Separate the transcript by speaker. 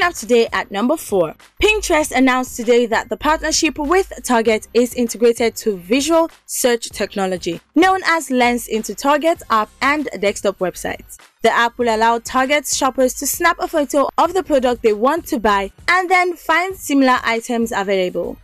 Speaker 1: Coming up today at number 4, Pinterest announced today that the partnership with Target is integrated to visual search technology known as Lens into Target app and desktop websites. The app will allow Target shoppers to snap a photo of the product they want to buy and then find similar items available.